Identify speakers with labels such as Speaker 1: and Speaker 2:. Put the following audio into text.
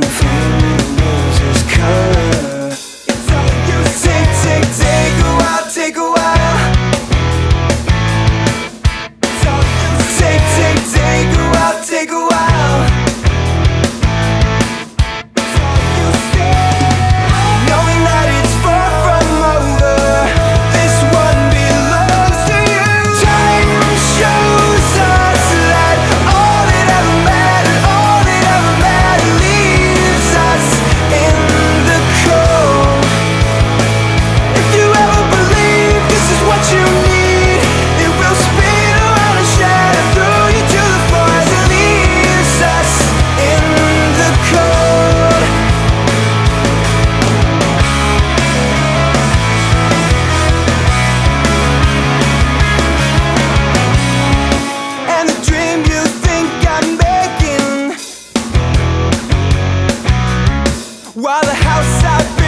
Speaker 1: wonderful While the house outside